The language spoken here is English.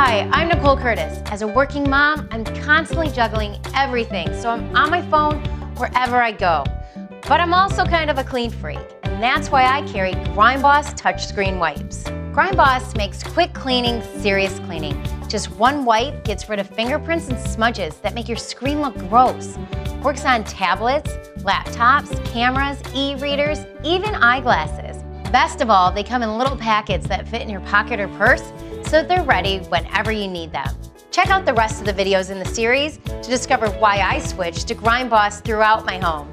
Hi, I'm Nicole Curtis. As a working mom, I'm constantly juggling everything, so I'm on my phone wherever I go. But I'm also kind of a clean freak, and that's why I carry Grime Boss touchscreen wipes. Grime Boss makes quick cleaning serious cleaning. Just one wipe gets rid of fingerprints and smudges that make your screen look gross. Works on tablets, laptops, cameras, e-readers, even eyeglasses. Best of all, they come in little packets that fit in your pocket or purse so they're ready whenever you need them. Check out the rest of the videos in the series to discover why I switched to Grime Boss throughout my home.